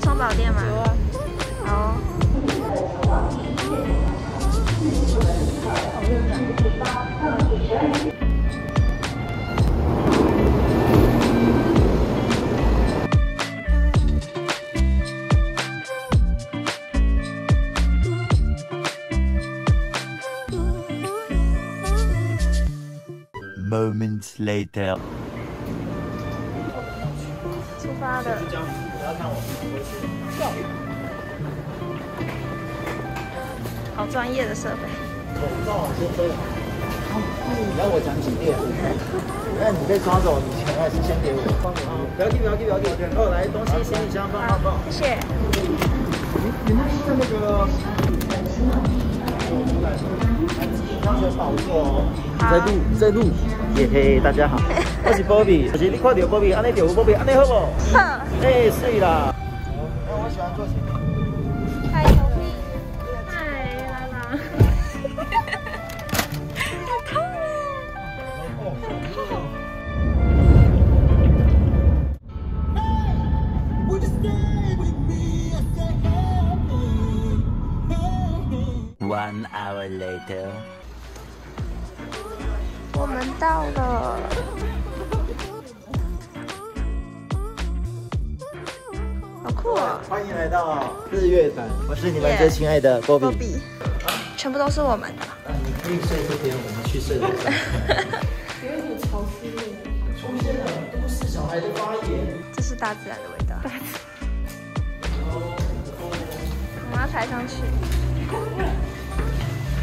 逛松宝店吗？走啊。好、Moments later. 出发了。好专业的设备。你要我讲几遍？那你被抓走，你钱还是先给我。不要紧，不要紧，不要紧。哦，来，东西行李箱放放放。谢谢。你那是那个。安全保护哦。在录，在录。耶嘿，大家好，我是 Bobby。就是你看到 Bobby，安尼就有 Bobby，安尼好不？哼。哎，是啦。那我喜欢做什么？！One hour later. 我们到了。好酷啊！欢迎来到日月潭，我是你们最亲爱的 Bobby。Bobby，全部都是我们的。那你可以睡这边，我们去睡这边。有一点潮湿耶，出现了都市小孩的发言。这是大自然的味道。我们要踩上去。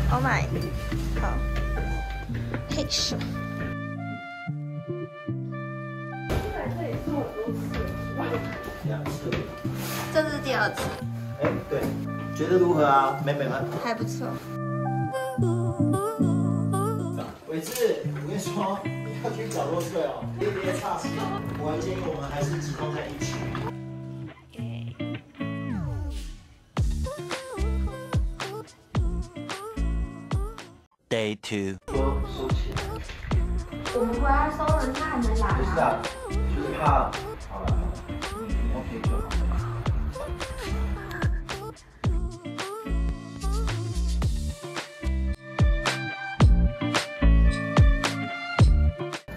Oh my，好，嘿咻。这是第二次，哎，对，觉得如何啊，美美们？还不错。伟志，我跟你说，你要去角落睡哦，别别岔气。我还建议我们还是集中在一起。Day two. 说收起。我们回来收人，他还没来不是啊，就是怕。好了好了，你你 OK 就好。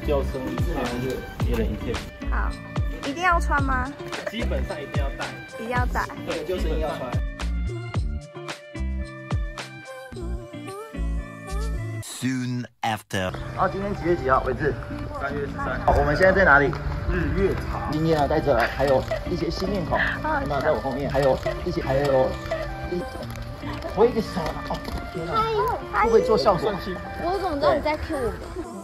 救生衣当然是一人一件，好，一定要穿吗？基本上一定要带。一定要带。对，救生衣要穿。After. 好，今天几月几号？伟志。三月十三好，我们现在在哪里？日月潭。今天啊，带着还有一些新面孔，那在我后面还有一些还有一，我一个手啊，哦天哪，会不会做效果？我怎么知道你在 Q 我？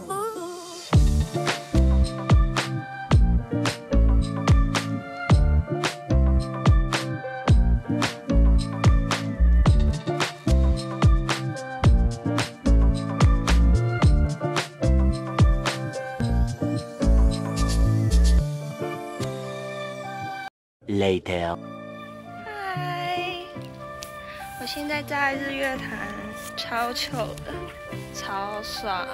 Later. 嗨，我现在在日月潭，超糗的，超爽。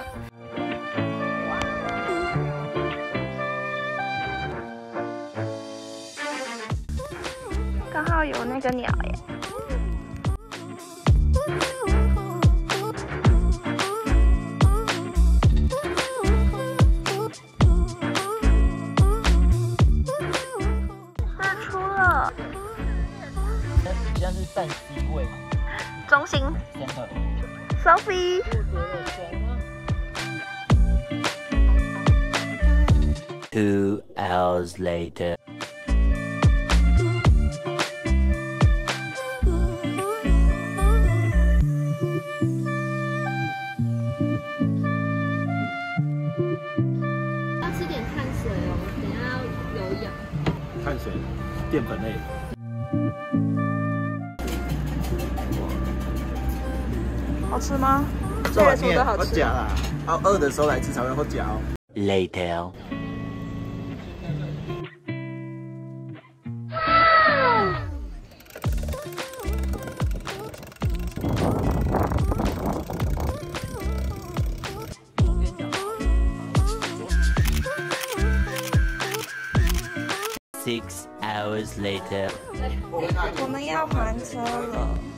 刚好有那个鸟耶。Sophie。Two hours later. 好吃吗？这碗面这个好吃好假啦，要饿的时候来吃才会好假哦。Later。Six hours later. 我们要还车了。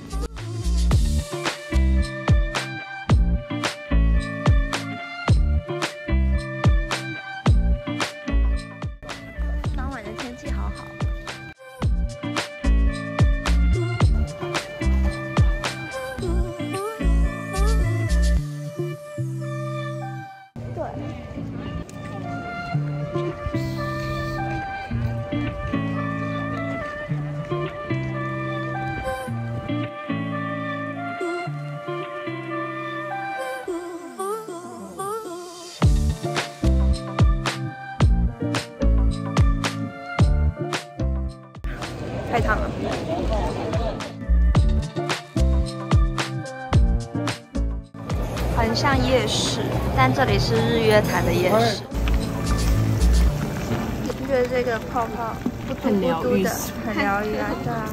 很像夜市，但这里是日月潭的夜市。你觉得这个泡泡不嘟不嘟的，很疗愈啊，对啊。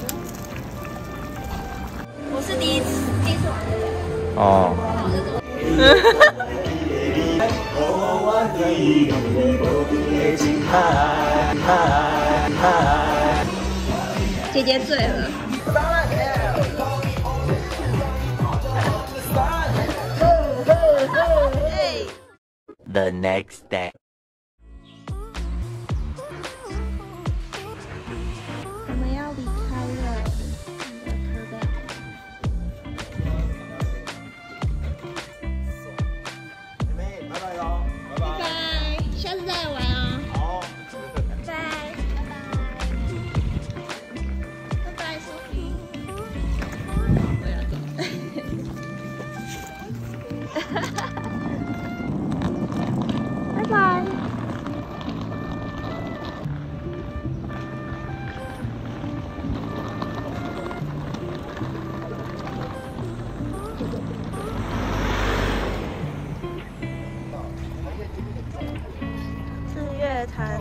我是第一次第一次玩这个。哦。姐姐醉了。The next day.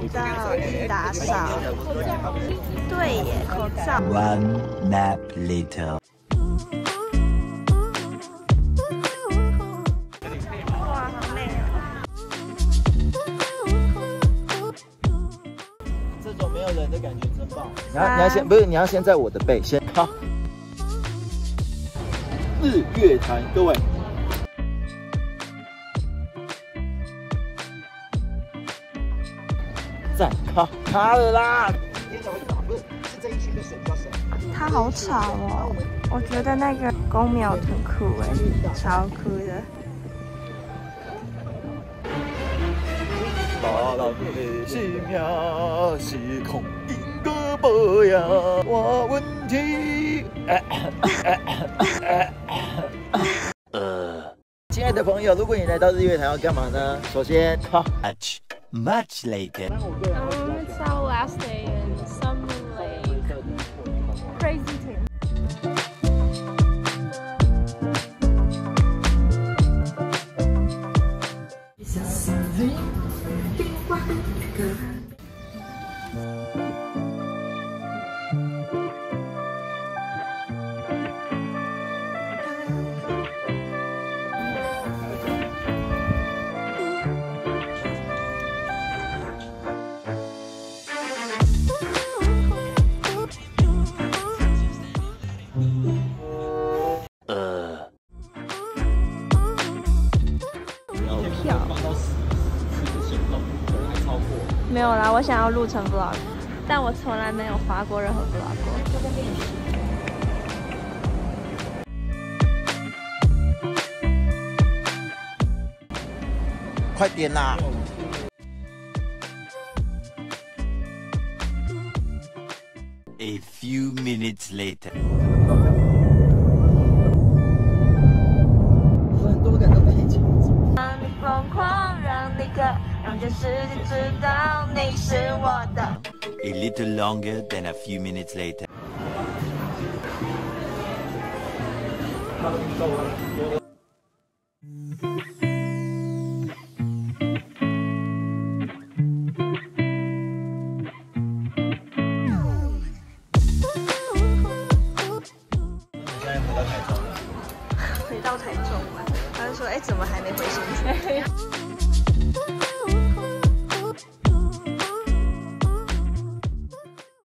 到打扫，对耶，口罩。One nap later. 哇，好累啊！这种没有人的感觉真棒。你要你要先不是你要先在我的背先好。日月潭，各位。在卡卡了啦！它好吵哦，我觉得那个公庙很酷哎，超酷的。的我问题。Uh, 亲爱的朋友，如果你来到日月潭要干嘛呢？首先，好 much later. Um, it's our last day 啦，我想要录成 vlog，但我从来没有滑过任何 vlog 过。快点啦！a few minutes later. 歌，让全世界知道你是我的。 A little longer than a few minutes later.